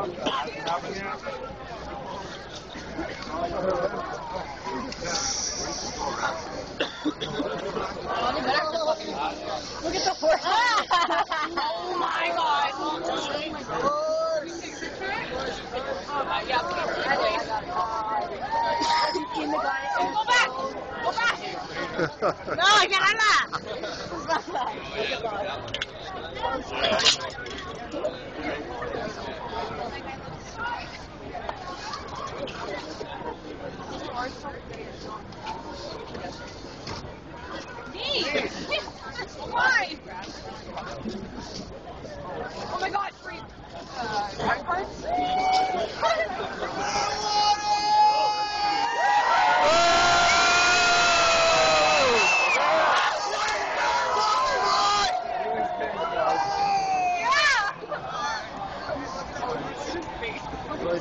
Look at the horse. oh my god. Yeah, in the guy. Go back. Go back. No, yan Hey! Why?